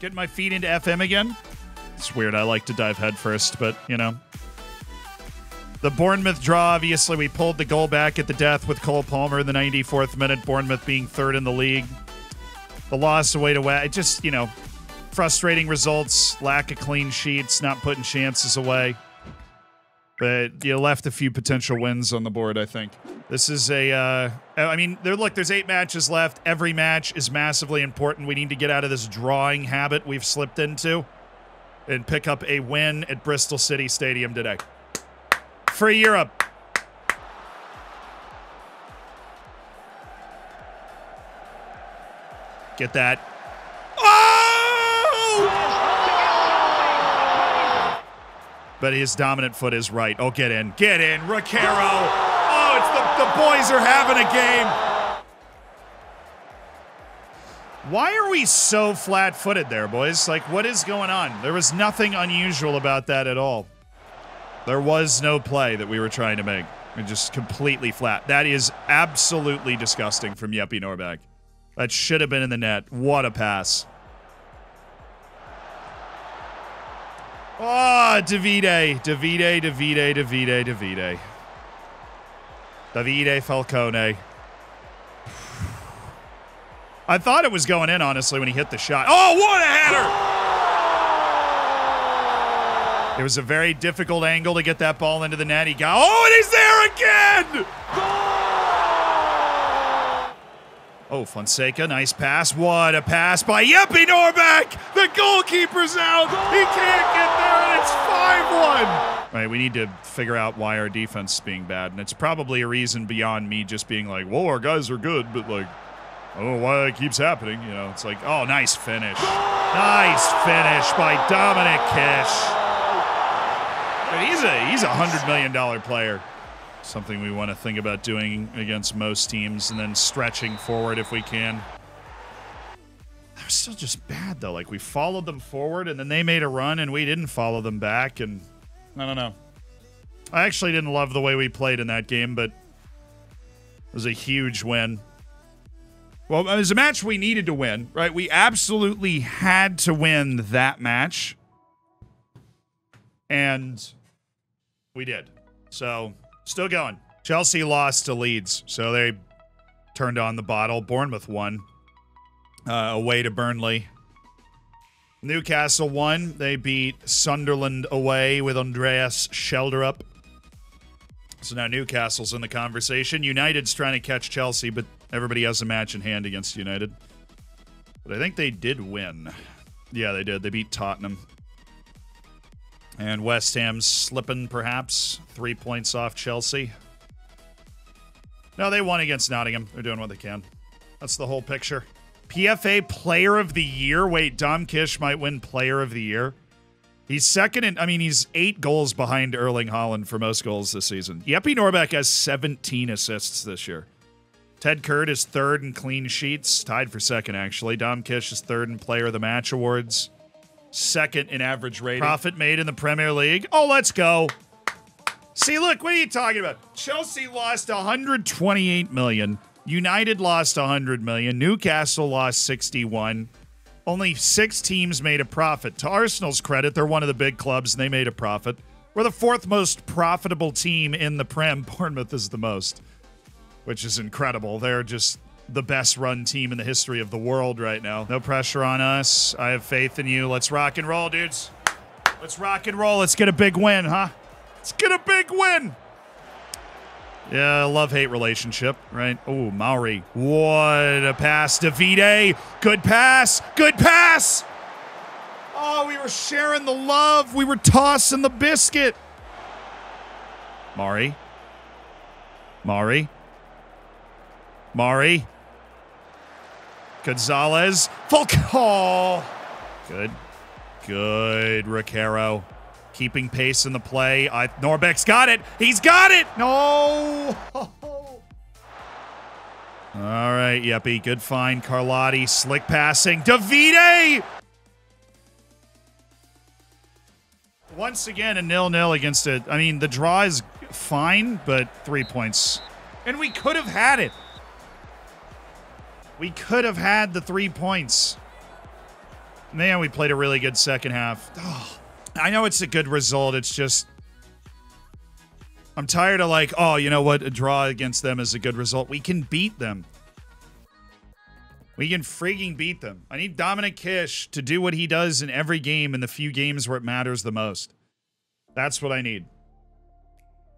Getting my feet into FM again. It's weird. I like to dive headfirst, but you know. The Bournemouth draw, obviously, we pulled the goal back at the death with Cole Palmer in the 94th minute, Bournemouth being third in the league. The loss away to West, just, you know, frustrating results, lack of clean sheets, not putting chances away. But you left a few potential wins on the board, I think. This is a, uh, I mean, there. look, there's eight matches left. Every match is massively important. We need to get out of this drawing habit we've slipped into and pick up a win at Bristol City Stadium today. For Europe. Get that. Oh! But his dominant foot is right. Oh, get in. Get in. Racaro. The, boys are having a game. Why are we so flat footed there, boys? Like, what is going on? There was nothing unusual about that at all. There was no play that we were trying to make. We're just completely flat. That is absolutely disgusting from Jeppe Norbeck. That should have been in the net. What a pass. Oh, Davide. Davide, Davide, Davide, Davide. Davide Falcone. I thought it was going in, honestly, when he hit the shot. Oh, what a header! It was a very difficult angle to get that ball into the net. He got, oh, and he's there again! Oh, Fonseca, nice pass. What a pass by Jeppe Norbeck! The goalkeeper's out! He can't get there, and it's 5 1. Right, we need to figure out why our defense is being bad. And it's probably a reason beyond me just being like, well, our guys are good, but like, I don't know why that keeps happening. You know, it's like, oh, nice finish. Nice finish by Dominic Kish. But he's a he's a hundred million dollar player. Something we want to think about doing against most teams, and then stretching forward if we can. They're still just bad though. Like we followed them forward, and then they made a run, and we didn't follow them back. And I don't know. I actually didn't love the way we played in that game, but it was a huge win. Well, it was a match we needed to win, right? We absolutely had to win that match. And we did. So, still going. Chelsea lost to Leeds, so they turned on the bottle. Bournemouth won uh, away to Burnley. Newcastle won. They beat Sunderland away with Andreas Schjelderup. So now Newcastle's in the conversation. United's trying to catch Chelsea, but everybody has a match in hand against United. But I think they did win. Yeah, they did. They beat Tottenham. And West Ham's slipping, perhaps. Three points off Chelsea. No, they won against Nottingham. They're doing what they can. That's the whole picture. PFA Player of the Year. Wait, Dom Kish might win Player of the Year. He's second in, I mean, he's eight goals behind Erling Haaland for most goals this season. Jeppe Norbeck has 17 assists this year. Ted Kurt is third in clean sheets, tied for second, actually. Dom Kish is third in Player of the Match awards, second in average rating. Profit made in the Premier League. Oh, let's go. See, look, what are you talking about? Chelsea lost 128 million. United lost 100 million. Newcastle lost 61. Only six teams made a profit. To Arsenal's credit, they're one of the big clubs and they made a profit. We're the fourth most profitable team in the Prem. Bournemouth is the most, which is incredible. They're just the best run team in the history of the world right now. No pressure on us. I have faith in you. Let's rock and roll, dudes. Let's rock and roll. Let's get a big win, huh? Let's get a big win. Yeah, love hate relationship, right? Oh, Mauri. What a pass. Davide. Good pass. Good pass. Oh, we were sharing the love. We were tossing the biscuit. Mari. Mari. Mari. Gonzalez. Falcao. Oh. Good. Good, Ricaro. Keeping pace in the play. I, Norbeck's got it. He's got it. No. All right, Jeppe. Good find. Carlotti. Slick passing. Davide. Once again, a nil-nil against it. I mean, the draw is fine, but three points. And we could have had it. We could have had the three points. Man, we played a really good second half. Oh, I know it's a good result. It's just I'm tired of like, oh, you know what? A draw against them is a good result. We can beat them. We can freaking beat them. I need Dominic Kish to do what he does in every game in the few games where it matters the most. That's what I need.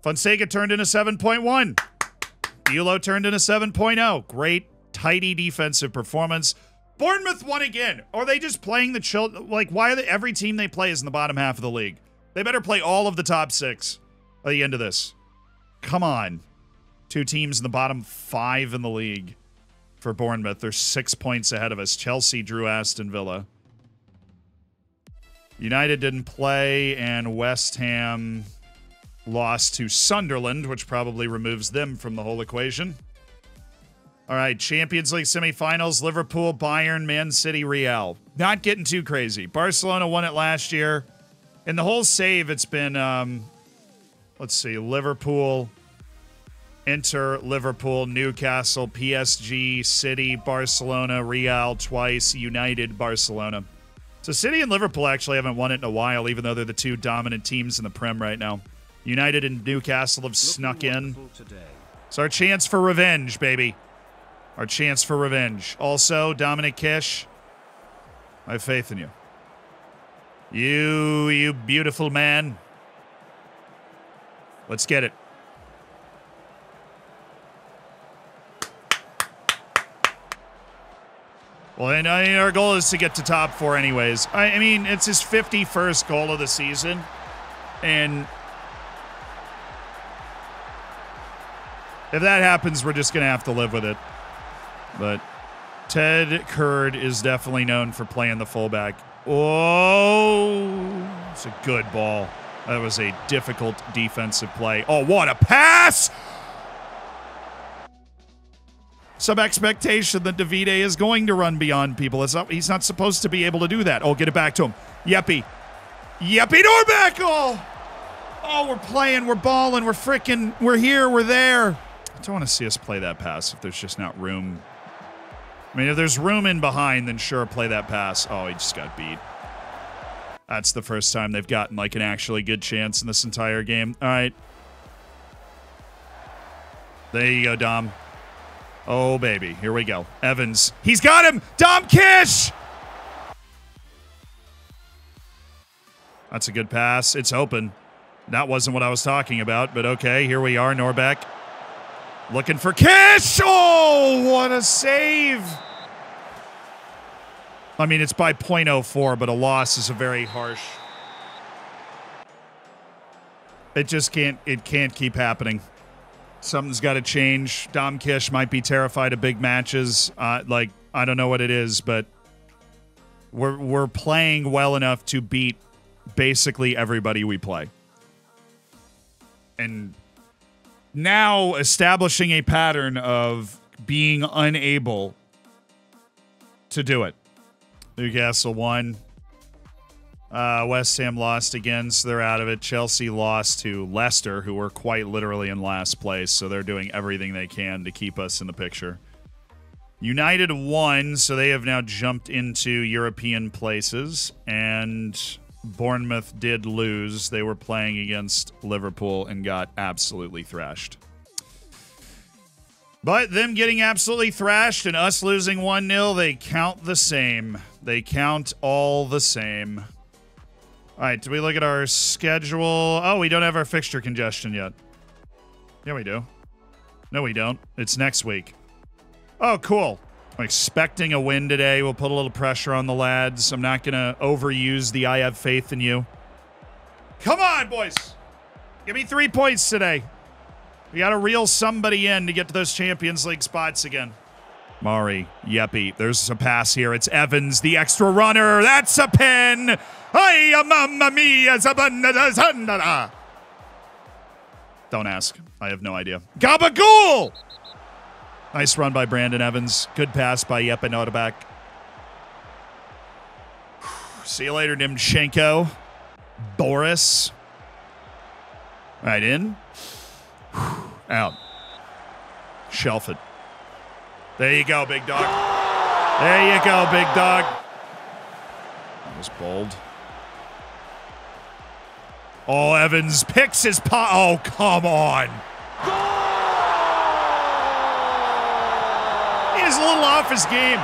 Fonseca turned into 7.1. Bulow turned into 7.0. Great, tidy defensive performance. Bournemouth won again. Are they just playing the chill? Like, why are they? Every team they play is in the bottom half of the league. They better play all of the top six at the end of this. Come on. Two teams in the bottom five in the league for Bournemouth. They're six points ahead of us. Chelsea drew Aston Villa. United didn't play, and West Ham lost to Sunderland, which probably removes them from the whole equation. All right, Champions League semifinals Liverpool, Bayern, Man City, Real. Not getting too crazy. Barcelona won it last year. In the whole save, it's been, um, let's see, Liverpool, Inter, Liverpool, Newcastle, PSG, City, Barcelona, Real twice, United, Barcelona. So City and Liverpool actually haven't won it in a while, even though they're the two dominant teams in the Prem right now. United and Newcastle have snuck in. It's our chance for revenge, baby. Our chance for revenge. Also, Dominic Kish, I have faith in you. You, you beautiful man. Let's get it. Well, and I our goal is to get to top four, anyways. I, I mean, it's his 51st goal of the season. And if that happens, we're just going to have to live with it. But Ted Kurd is definitely known for playing the fullback. Oh, it's a good ball. That was a difficult defensive play. Oh, what a pass! Some expectation that Davide is going to run beyond people. He's not supposed to be able to do that. Oh, get it back to him. Yeppy. Yeppy Norbeck! Oh! Oh, we're playing, we're balling, we're freaking, we're here, we're there. I don't want to see us play that pass if there's just not room. I mean, if there's room in behind, then sure, play that pass. Oh, he just got beat. That's the first time they've gotten like an actually good chance in this entire game. All right. There you go, Dom. Oh, baby. Here we go. Evans. He's got him. Dom Kish. That's a good pass. It's open. That wasn't what I was talking about, but okay. Here we are. Norbeck. Looking for Kish. Oh, what a save. I mean, it's by 0.04, but a loss is a very harsh. It just can't, it can't keep happening. Something's got to change. Dom Kish might be terrified of big matches. Uh, like, I don't know what it is, but we're, we're playing well enough to beat basically everybody we play. And now establishing a pattern of being unable to do it. Newcastle won. Uh, West Ham lost again, so they're out of it. Chelsea lost to Leicester, who were quite literally in last place, so they're doing everything they can to keep us in the picture. United won, so they have now jumped into European places, and Bournemouth did lose. They were playing against Liverpool and got absolutely thrashed. But them getting absolutely thrashed and us losing 1 0, they count the same. They count all the same. All right, do we look at our schedule? Oh, we don't have our fixture congestion yet. Yeah, we do. No, we don't. It's next week. Oh, cool. I'm expecting a win today. We'll put a little pressure on the lads. I'm not going to overuse the I have faith in you. Come on, boys. Give me three points today. We got to reel somebody in to get to those Champions League spots again. Mari, Yeppy. There's a pass here. It's Evans, the extra runner. That's a pin. Ay, mamma mia. Don't ask. I have no idea. Gabagool! Nice run by Brandon Evans. Good pass by Yeppe Notabak. See you later, Nimchenko. Boris. Right in. Out. Shelf it. There you go, big dog. There you go, big dog. That was bold. Oh, Evans picks his pot. Oh, come on. A little off his game.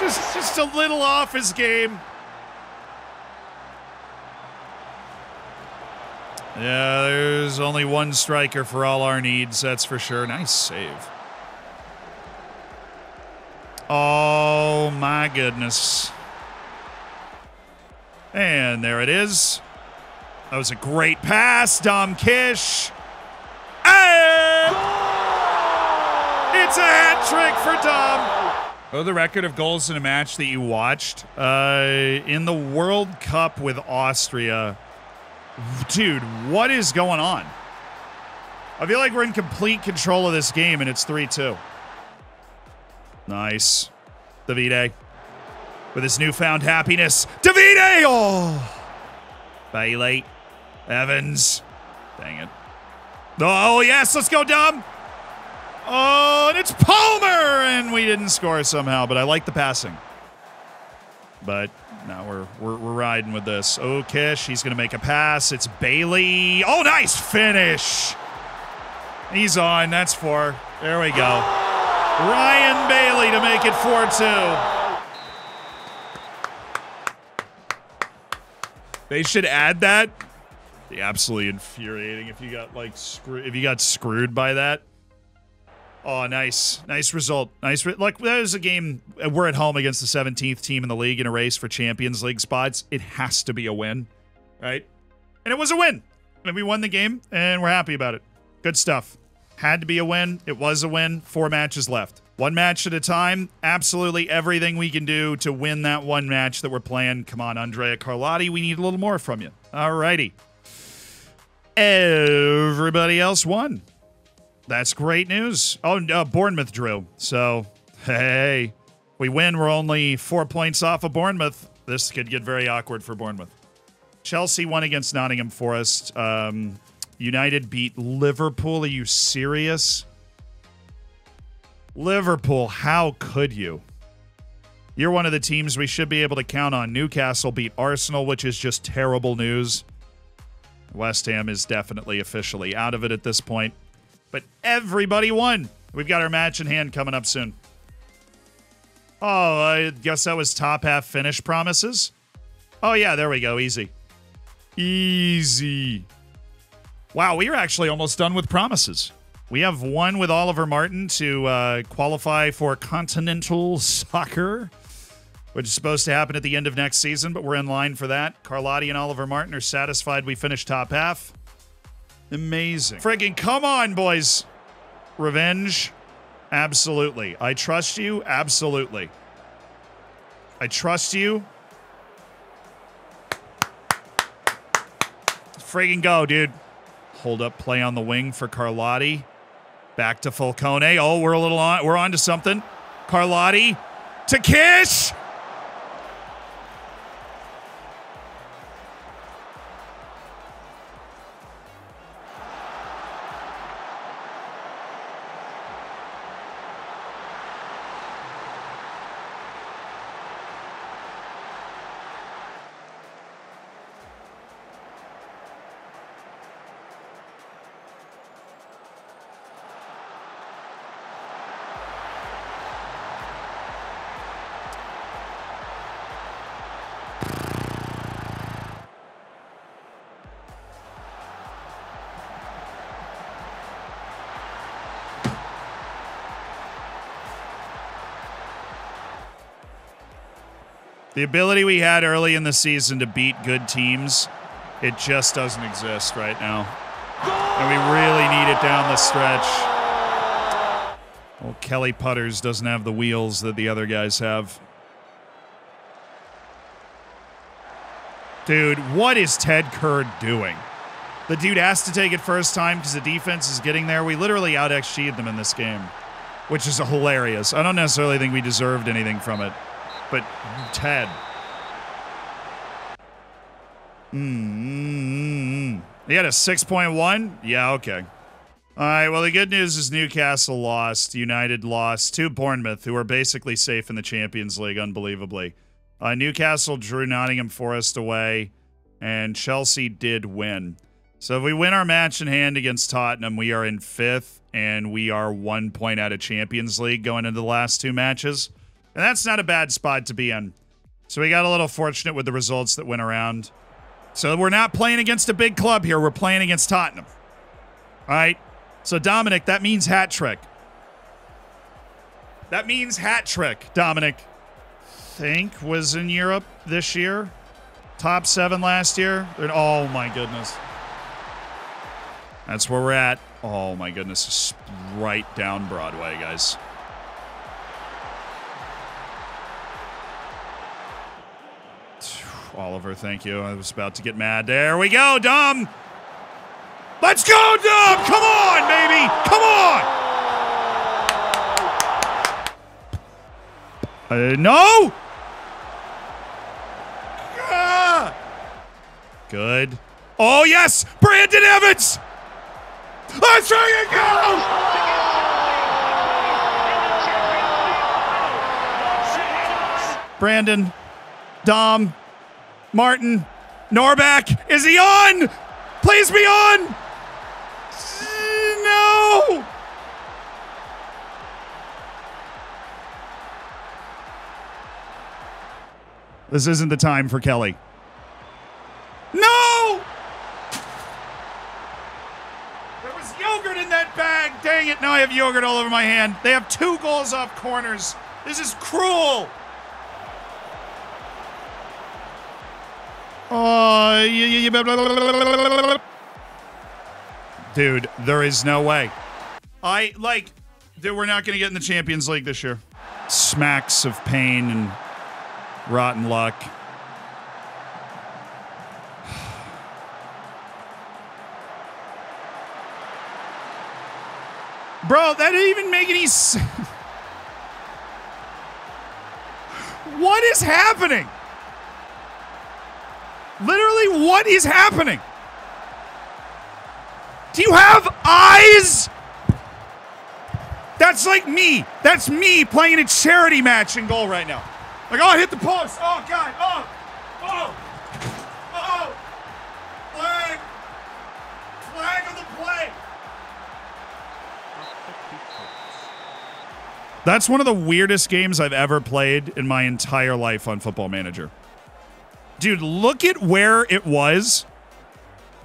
Just, just a little off his game. Yeah, there's only one striker for all our needs, that's for sure. Nice save. Oh, my goodness. And there it is. That was a great pass, Dom Kish. It's a hat trick for Dom. Oh, the record of goals in a match that you watched uh, in the World Cup with Austria. Dude, what is going on? I feel like we're in complete control of this game, and it's 3 2. Nice. Davide with his newfound happiness. Davide! Oh! Bailey. Evans. Dang it. Oh, yes, let's go, Dom. Oh, and it's Palmer! And we didn't score somehow, but I like the passing. But now we're, we're, we're riding with this. Oh, Kish, he's going to make a pass. It's Bailey. Oh, nice finish. He's on. That's four. There we go. Ryan Bailey to make it 4 2. They should add that. Be absolutely infuriating if you got like screw if you got screwed by that. Oh, nice, nice result. Nice. Re- like that was a game. Uh, we're at home against the 17th team in the league in a race for Champions League spots. It has to be a win, right? And it was a win. And we won the game, and we're happy about it. Good stuff. Had to be a win. It was a win. Four matches left. One match at a time. Absolutely everything we can do to win that one match that we're playing. Come on, Andrea Carlotti. We need a little more from you. All righty. Everybody else won. That's great news. Oh, uh, Bournemouth drew. So, hey, we win. We're only four points off of Bournemouth. This could get very awkward for Bournemouth. Chelsea won against Nottingham Forest. Um, United beat Liverpool. Are you serious? Liverpool, how could you? You're one of the teams we should be able to count on. Newcastle beat Arsenal, which is just terrible news. West Ham is definitely officially out of it at this point but everybody won. We've got our match in hand coming up soon. Oh, I guess that was top half finish promises. Oh, yeah, there we go. Easy. Easy. Wow, we are actually almost done with promises. We have one with Oliver Martin to uh, qualify for continental soccer, which is supposed to happen at the end of next season, but we're in line for that. Carlotti and Oliver Martin are satisfied we finished top half. Amazing. Friggin' come on, boys. Revenge? Absolutely. I trust you? Absolutely. I trust you. Friggin' go, dude. Hold up play on the wing for Carlotti. Back to Falcone. Oh, we're a little on. We're on to something. Carlotti to Kish. The ability we had early in the season to beat good teams, it just doesn't exist right now. And we really need it down the stretch. Well, Kelly Putters doesn't have the wheels that the other guys have. Dude, what is Ted Kerr doing? The dude has to take it first time because the defense is getting there. We literally out XG'd them in this game, which is hilarious. I don't necessarily think we deserved anything from it but Ted. Mm-hmm. He had a 6.1? Yeah, okay. All right, well, the good news is Newcastle lost. United lost to Bournemouth, who are basically safe in the Champions League, unbelievably. Uh, Newcastle drew Nottingham Forest away, and Chelsea did win. So if we win our match in hand against Tottenham, we are in fifth, and we are one point out of Champions League going into the last two matches. And that's not a bad spot to be in. So we got a little fortunate with the results that went around. So we're not playing against a big club here. We're playing against Tottenham. All right. So Dominic, that means hat trick. That means hat trick, Dominic. Think was in Europe this year. Top seven last year. Oh my goodness. That's where we're at. Oh my goodness. Right down Broadway, guys. Oliver, thank you. I was about to get mad. There we go, Dom. Let's go, Dom. Come on, baby. Come on. Uh, no. Ah. Good. Oh, yes. Brandon Evans. Let's try it go. Brandon, Dom, Martin, Norbeck, is he on? Please be on. No. This isn't the time for Kelly. No! There was yogurt in that bag. Dang it. Now I have yogurt all over my hand. They have two goals off corners. This is cruel. Oh, dude, there is no way. I like, dude, we're not going to get in the Champions League this year. Smacks of pain and rotten luck. Bro, that didn't even make any sense. what is happening? Literally, what is happening? Do you have eyes? That's like me. That's me playing a charity match in goal right now. Like, oh, I hit the post. Oh, God. Oh, oh, oh. Flag. Flag on the play. That's one of the weirdest games I've ever played in my entire life on Football Manager. Dude, look at where it was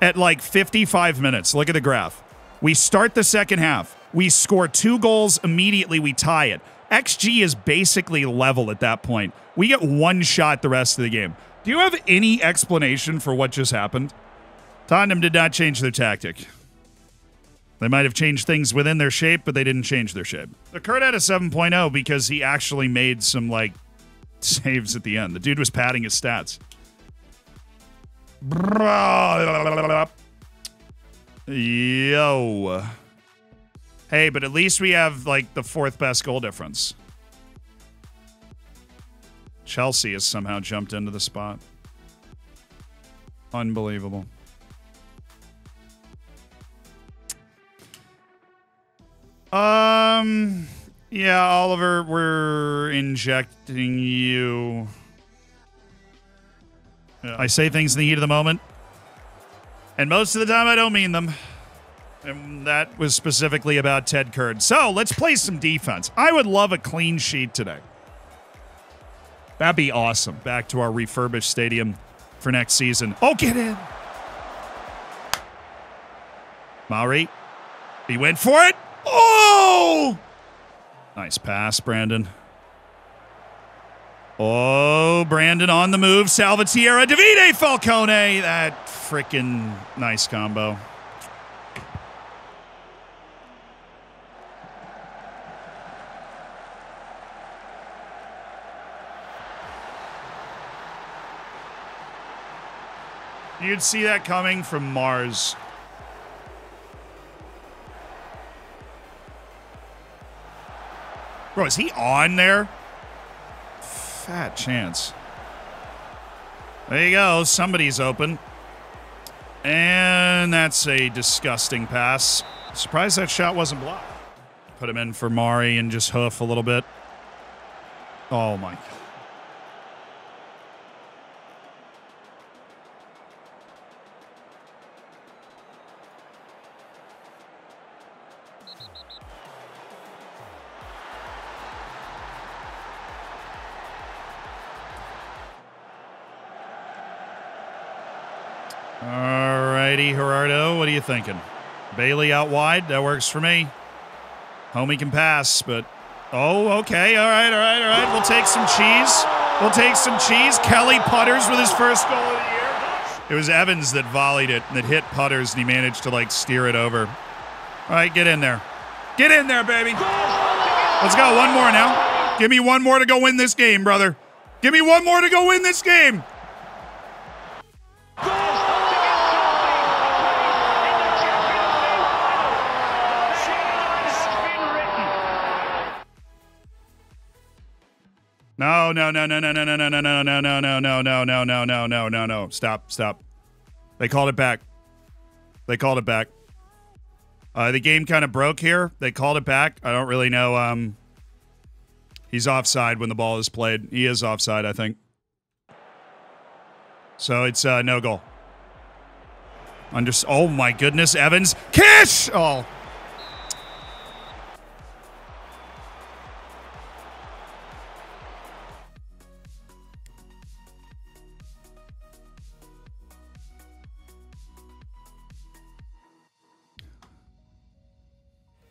at like 55 minutes. Look at the graph. We start the second half. We score two goals immediately. We tie it. XG is basically level at that point. We get one shot the rest of the game. Do you have any explanation for what just happened? Tottenham did not change their tactic. They might have changed things within their shape, but they didn't change their shape. The Kurt had a 7.0 because he actually made some like saves at the end. The dude was padding his stats. Yo. Hey, but at least we have like the fourth best goal difference. Chelsea has somehow jumped into the spot. Unbelievable. Um, yeah, Oliver, we're injecting you. Yeah. I say things in the heat of the moment, and most of the time I don't mean them. And that was specifically about Ted Kurd. So let's play some defense. I would love a clean sheet today. That'd be awesome. Back to our refurbished stadium for next season. Oh, get in. Mauri. He went for it. Oh! Nice pass, Brandon. Oh, Brandon on the move. Salvatierra. Davide Falcone. That freaking nice combo. You'd see that coming from Mars. Bro, is he on there? Fat chance. There you go. Somebody's open. And that's a disgusting pass. Surprised that shot wasn't blocked. Put him in for Mari and just hoof a little bit. Oh my Alrighty, Gerardo, what are you thinking? Bailey out wide, that works for me. Homie can pass, but oh, okay, all right, all right, all right. We'll take some cheese. We'll take some cheese. Kelly Putters with his first goal of the year. It was Evans that volleyed it, that hit putters, and he managed to like steer it over. All right, get in there. Get in there, baby. Let's go. One more now. Give me one more to go win this game, brother. Give me one more to go win this game. No, no, no, no, no, no, no, no, no, no, no, no, no, no, no, no, no, no, no, no. Stop, stop. They called it back. They called it back. Uh, the game kind of broke here. They called it back. I don't really know. Um, he's offside when the ball is played. He is offside, I think. So it's uh, no goal. Under. Oh my goodness, Evans, Kish. Oh.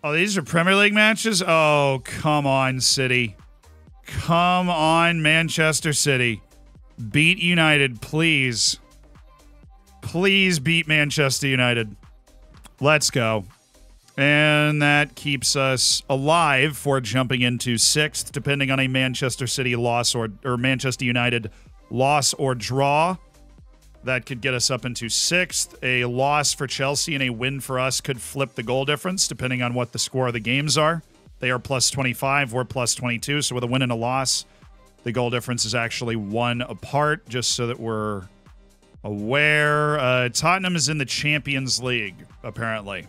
Oh, these are Premier League matches? Oh, come on, City. Come on, Manchester City. Beat United, please. Please beat Manchester United. Let's go. And that keeps us alive for jumping into sixth, depending on a Manchester City loss or, or Manchester United loss or draw. That could get us up into sixth. A loss for Chelsea and a win for us could flip the goal difference, depending on what the score of the games are. They are plus 25, we're plus 22. So with a win and a loss, the goal difference is actually one apart, just so that we're aware. Uh, Tottenham is in the Champions League, apparently,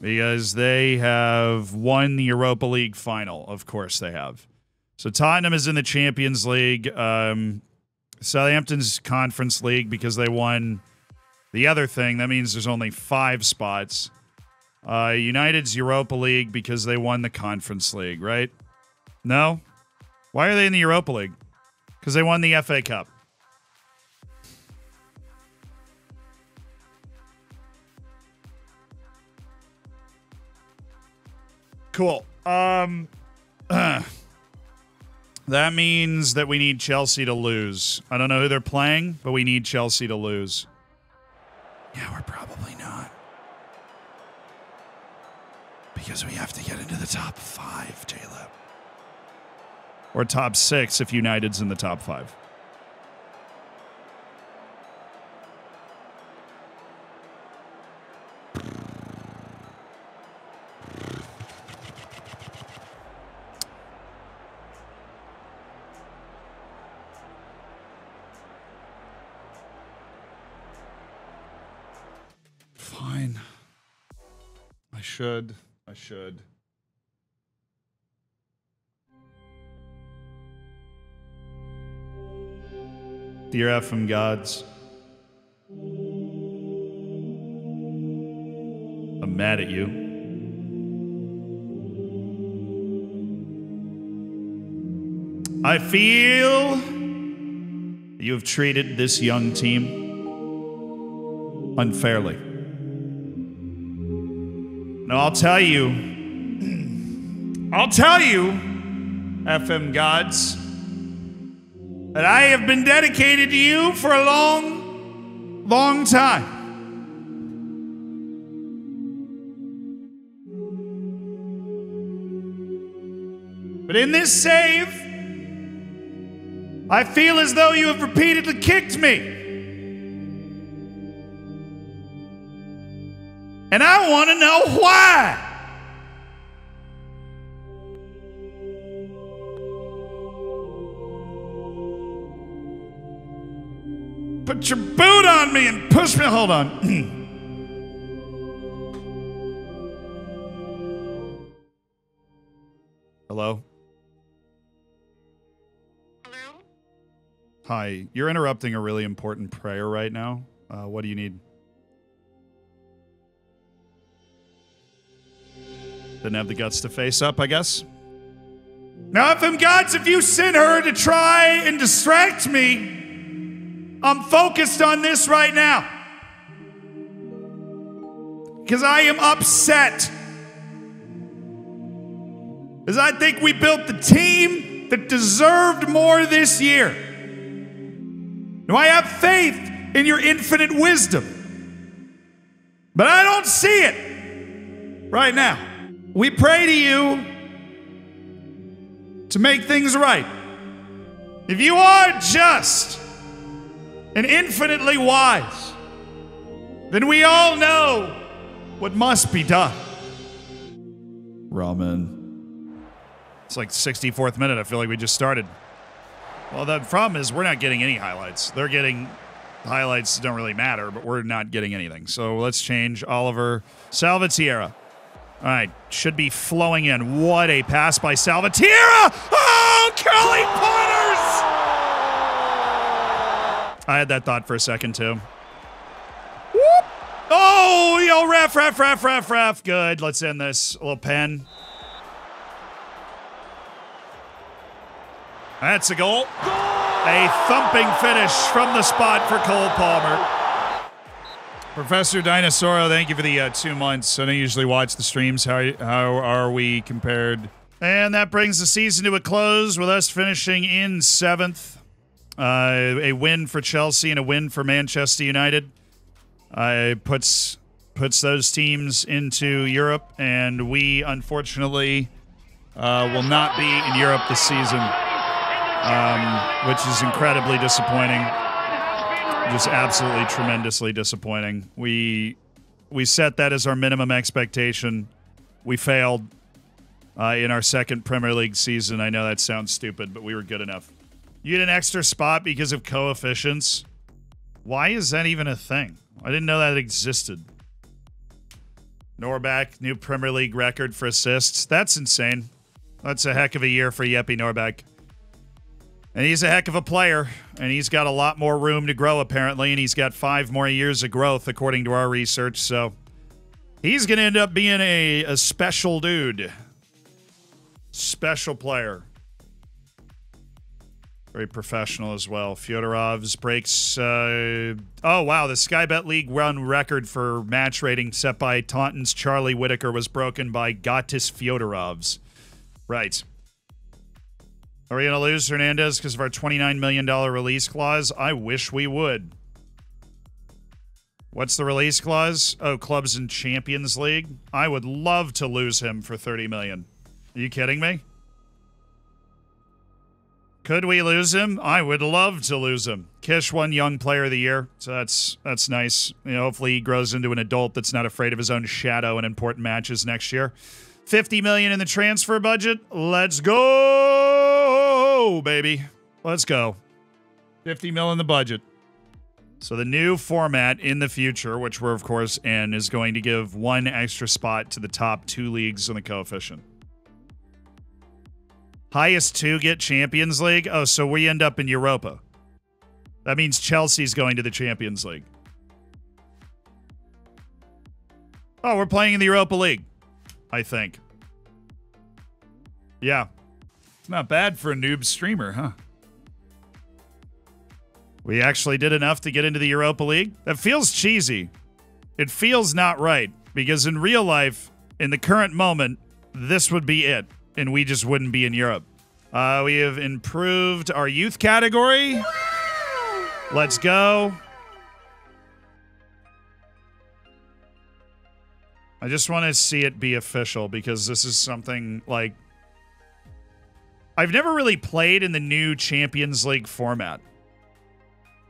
because they have won the Europa League final. Of course, they have. So Tottenham is in the Champions League. Um, Southampton's Conference League because they won the other thing. That means there's only five spots. Uh, United's Europa League because they won the Conference League, right? No? Why are they in the Europa League? Because they won the FA Cup. Cool. Um. That means that we need Chelsea to lose. I don't know who they're playing, but we need Chelsea to lose. Yeah, we're probably not. Because we have to get into the top five, Jaleb. Or top six if United's in the top five. I should. Dear FM gods, I'm mad at you. I feel you have treated this young team unfairly. Now, I'll tell you, I'll tell you, FM gods, that I have been dedicated to you for a long, long time. But in this save, I feel as though you have repeatedly kicked me. And I want to know why. Put your boot on me and push me. Hold on. Hello? Hello? Hi. You're interrupting a really important prayer right now. Uh, what do you need? Didn't have the guts to face up, I guess. Now, FM gods, if you sent her to try and distract me, I'm focused on this right now. because I am upset. Because I think we built the team that deserved more this year. Now, I have faith in your infinite wisdom, but I don't see it right now. We pray to you to make things right. If you are just and infinitely wise, then we all know what must be done. Ramen. It's like 64th minute. I feel like we just started. Well, the problem is we're not getting any highlights. They're getting highlights don't really matter, but we're not getting anything. So let's change Oliver Salvatierra. All right, should be flowing in. What a pass by Salvatierra! Oh, curly pointers! I had that thought for a second too. Whoop! Oh, yo, ref, ref, ref, ref, ref. Good. Let's end this. A little pen. That's a goal. A thumping finish from the spot for Cole Palmer. Professor Dinosauro, thank you for the uh, two months. I don't usually watch the streams. How, how are we compared? And that brings the season to a close with us finishing in seventh. Uh, a win for Chelsea and a win for Manchester United. Uh, puts puts those teams into Europe, and we unfortunately uh, will not be in Europe this season um, which is incredibly disappointing. Just absolutely tremendously disappointing. We we set that as our minimum expectation. We failed uh, in our second Premier League season. I know that sounds stupid, but we were good enough. You get an extra spot because of coefficients. Why is that even a thing? I didn't know that existed. Norbeck, new Premier League record for assists. That's insane. That's a heck of a year for Jeppe Norbeck. And he's a heck of a player, and he's got a lot more room to grow, apparently, and he's got five more years of growth, according to our research. So he's going to end up being a, a special dude. Special player. Very professional as well. Fyodorov's breaks. Uh, oh, wow. The Skybet League run record for match rating set by Taunton's Charlie Whitaker was broken by Gatis Fyodorov's. Right. Are we going to lose Hernandez because of our $29 million release clause? I wish we would. What's the release clause? Oh, clubs in Champions League. I would love to lose him for 30 million. Are you kidding me? Could we lose him? I would love to lose him. Kish won Young Player of the Year, so that's that's nice. You know, hopefully he grows into an adult that's not afraid of his own shadow in important matches next year. 50 million in the transfer budget. Let's go, baby. Let's go. 50 mil in the budget. So the new format in the future, which we're of course in, is going to give one extra spot to the top two leagues on the coefficient. Highest two get Champions League. Oh, so we end up in Europa. That means Chelsea's going to the Champions League. Oh, we're playing in the Europa League. I think. Yeah. It's not bad for a noob streamer, huh? We actually did enough to get into the Europa League? That feels cheesy. It feels not right because in real life, in the current moment, this would be it, and we just wouldn't be in Europe. Uh, we have improved our youth category. Let's go. I just want to see it be official because this is something like I've never really played in the new Champions League format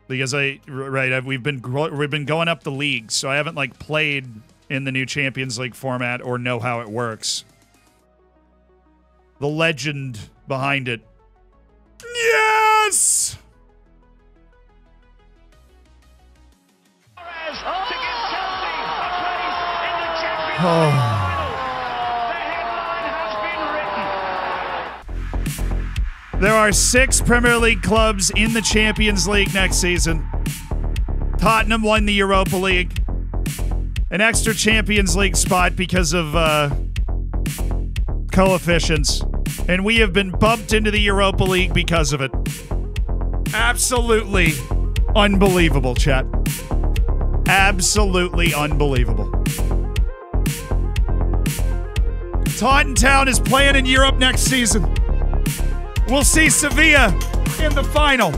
because I right I've, we've been we've been going up the league, so I haven't like played in the new Champions League format or know how it works. The legend behind it. Yes. Oh. There are six Premier League clubs in the Champions League next season. Tottenham won the Europa League. An extra Champions League spot because of uh, coefficients. And we have been bumped into the Europa League because of it. Absolutely unbelievable, chat. Absolutely unbelievable. Taunton Town is playing in Europe next season. We'll see Sevilla in the final.